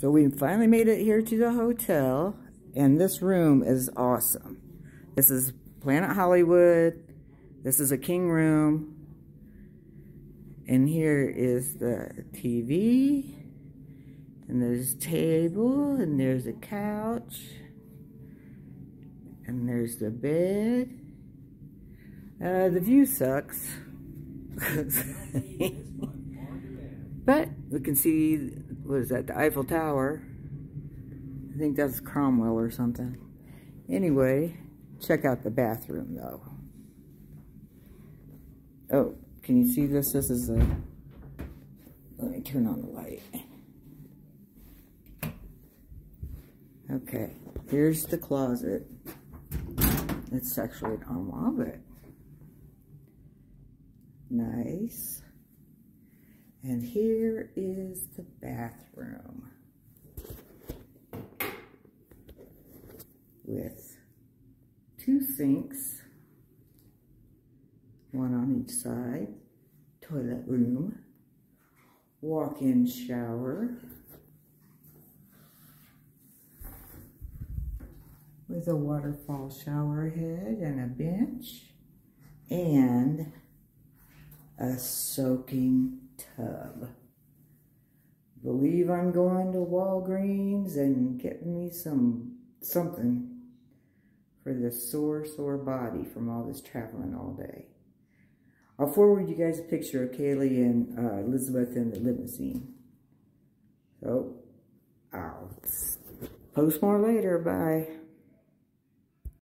So we finally made it here to the hotel, and this room is awesome. This is Planet Hollywood. This is a king room. And here is the TV. And there's a table, and there's a couch. And there's the bed. Uh, the view sucks. but we can see, what is that, the Eiffel Tower. I think that's Cromwell or something. Anyway, check out the bathroom though. Oh, can you see this? This is a, let me turn on the light. Okay, here's the closet. It's actually an armoire, nice. And here is the bathroom with two sinks, one on each side, toilet room, walk-in shower, with a waterfall shower head and a bench, and a soaking tub. Believe I'm going to Walgreens and getting me some something for this sore, sore body from all this traveling all day. I'll forward you guys a picture of Kaylee and uh, Elizabeth in the limousine. So, I'll post more later. Bye.